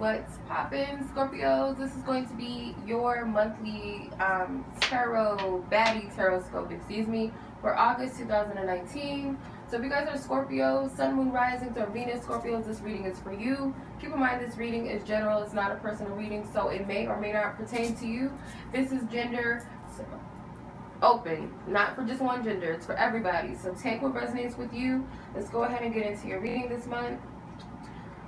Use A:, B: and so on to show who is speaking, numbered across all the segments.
A: what's poppin', Scorpios? This is going to be your monthly um, tarot, baddie tarot scope, excuse me, for August 2019. So if you guys are Scorpios, Sun, Moon, Rising, or Venus Scorpios, this reading is for you. Keep in mind this reading is general, it's not a personal reading, so it may or may not pertain to you. This is gender open, not for just one gender, it's for everybody. So take what resonates with you. Let's go ahead and get into your reading this month.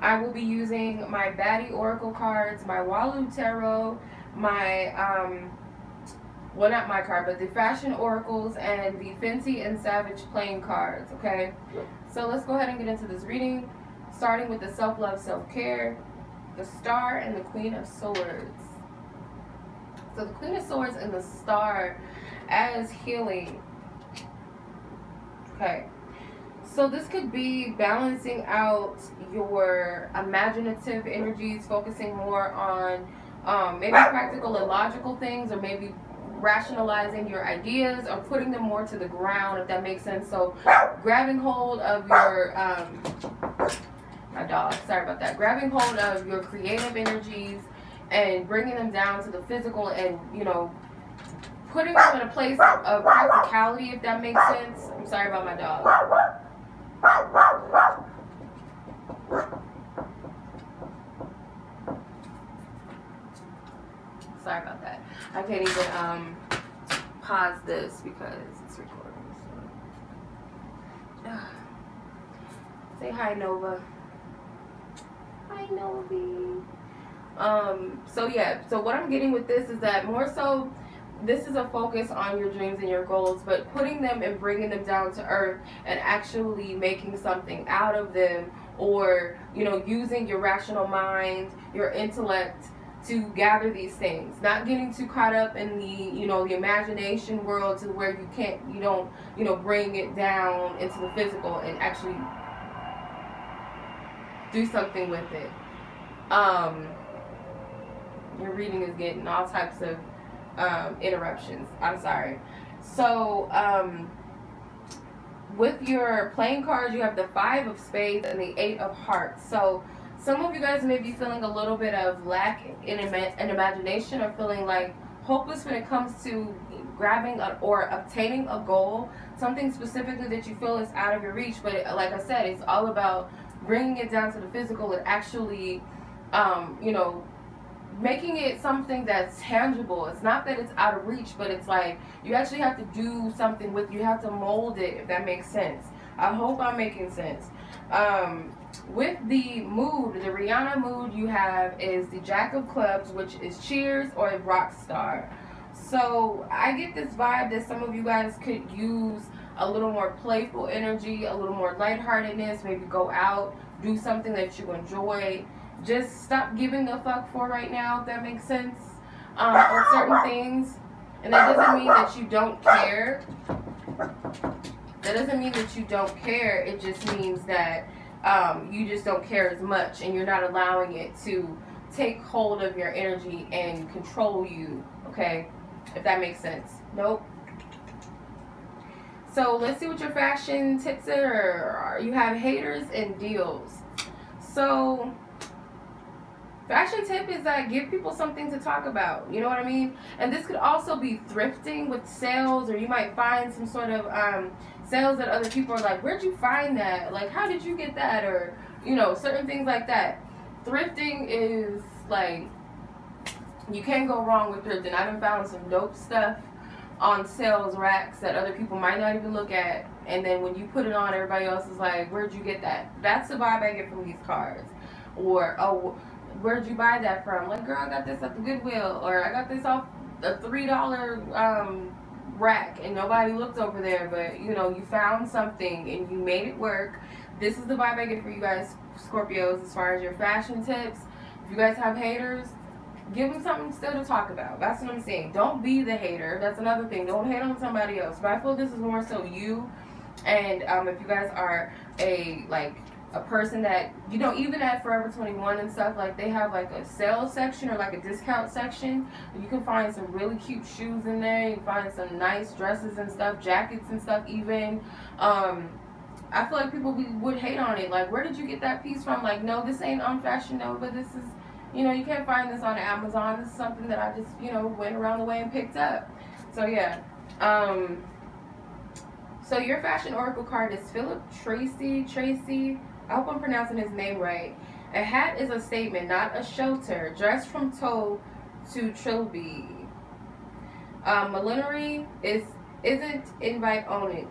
A: I will be using my Baddie Oracle cards, my Walu Tarot, my, um, well not my card, but the Fashion Oracles and the Fenty and Savage playing cards, okay? So let's go ahead and get into this reading, starting with the Self-Love, Self-Care, the Star, and the Queen of Swords. So the Queen of Swords and the Star as healing. Okay. So this could be balancing out your imaginative energies, focusing more on um, maybe practical and logical things, or maybe rationalizing your ideas or putting them more to the ground, if that makes sense. So grabbing hold of your, um, my dog, sorry about that, grabbing hold of your creative energies and bringing them down to the physical and, you know, putting them in a place of practicality, if that makes sense. I'm sorry about my dog. Sorry about that. I can't even um, pause this because it's recording. So. Say hi, Nova. Hi, Novi. Um, so yeah, so what I'm getting with this is that more so this is a focus on your dreams and your goals, but putting them and bringing them down to earth and actually making something out of them or, you know, using your rational mind, your intellect to gather these things. Not getting too caught up in the you know the imagination world to where you can't you don't you know bring it down into the physical and actually do something with it. Um your reading is getting all types of um, interruptions. I'm sorry. So, um, with your playing cards, you have the five of spades and the eight of hearts. So, some of you guys may be feeling a little bit of lack in, in imagination or feeling like hopeless when it comes to grabbing a, or obtaining a goal, something specifically that you feel is out of your reach. But it, like I said, it's all about bringing it down to the physical and actually, um, you know, making it something that's tangible. It's not that it's out of reach, but it's like you actually have to do something with. You have to mold it, if that makes sense. I hope I'm making sense. Um, with the mood, the Rihanna mood you have is the Jack of Clubs, which is Cheers or a rock star. So I get this vibe that some of you guys could use a little more playful energy, a little more lightheartedness, maybe go out, do something that you enjoy just stop giving a fuck for right now, if that makes sense, um, on certain things. And that doesn't mean that you don't care. That doesn't mean that you don't care. It just means that um, you just don't care as much and you're not allowing it to take hold of your energy and control you, okay? If that makes sense. Nope. So let's see what your fashion tips are. You have haters and deals. So Fashion tip is that give people something to talk about. You know what I mean? And this could also be thrifting with sales, or you might find some sort of um, sales that other people are like, where'd you find that? Like, how did you get that? Or, you know, certain things like that. Thrifting is like, you can't go wrong with thrifting. I've found some dope stuff on sales racks that other people might not even look at. And then when you put it on, everybody else is like, where'd you get that? That's the vibe I get from these cards. Or, oh, where'd you buy that from? Like, girl, I got this at the Goodwill, or I got this off a three dollar um, rack, and nobody looked over there, but you know, you found something and you made it work. This is the vibe I get for you guys, Scorpios, as far as your fashion tips. If you guys have haters, give them something still to talk about. That's what I'm saying. Don't be the hater. That's another thing. Don't hate on somebody else. But I feel this is more so you. And um, if you guys are a like a person that you know even at forever 21 and stuff like they have like a sales section or like a discount section you can find some really cute shoes in there you can find some nice dresses and stuff jackets and stuff even um i feel like people would hate on it like where did you get that piece from like no this ain't on fashion nova but this is you know, you can't find this on Amazon. This is something that I just, you know, went around the way and picked up. So yeah. Um, so your fashion oracle card is Philip Treacy. Treacy. I hope I'm pronouncing his name right. A hat is a statement, not a shelter. Dress from toe to trilby. Um, millinery is isn't invite only.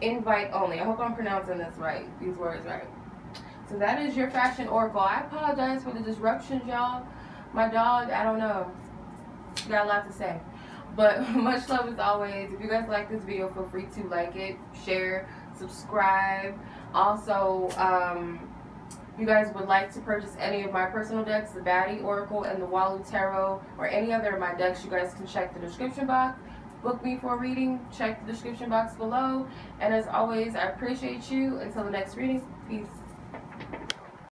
A: Invite only. I hope I'm pronouncing this right. These words right. So that is your fashion oracle. I apologize for the disruptions, y'all. My dog, I don't know. Got a lot to say. But much love as always. If you guys like this video, feel free to like it, share, subscribe. Also, um, you guys would like to purchase any of my personal decks, the Baddie Oracle and the Walu Tarot, or any other of my decks, you guys can check the description box. Book me for a reading, check the description box below. And as always, I appreciate you. Until the next reading, peace.